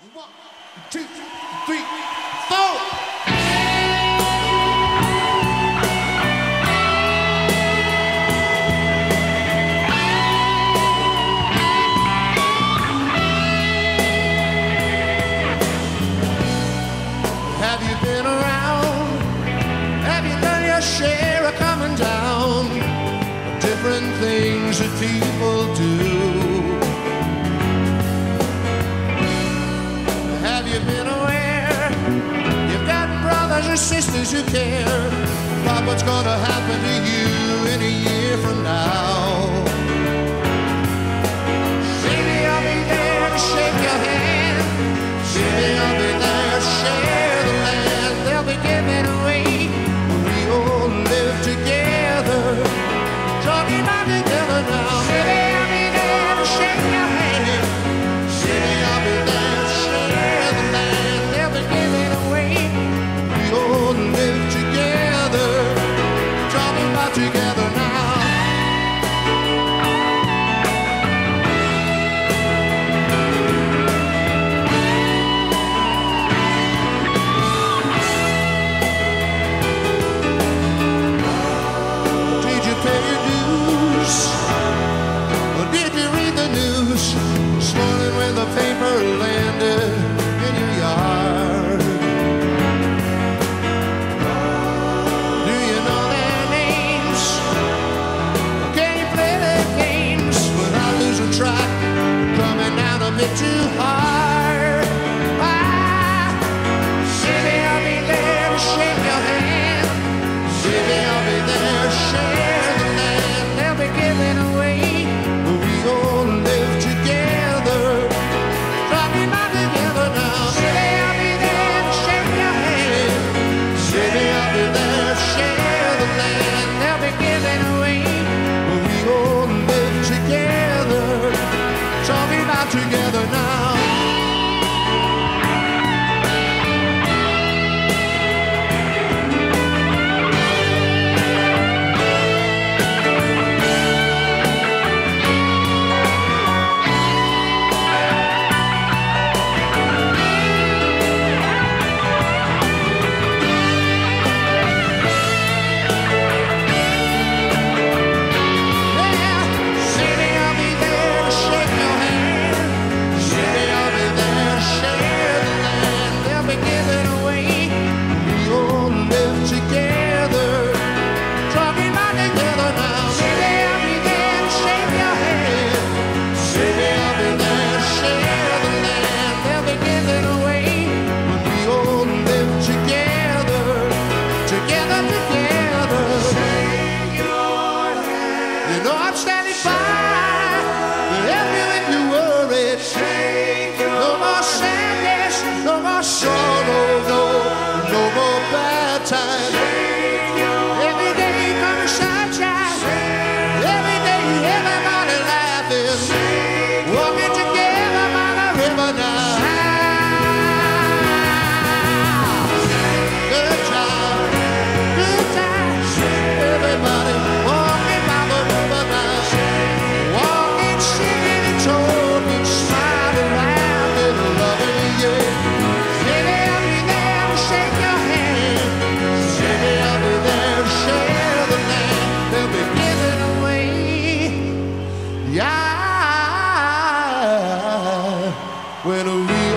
One, two, three, four. Have you been around? Have you done your share of coming down? Different things that people do. Brothers sisters who care about what's gonna happen to you in a year from now. when we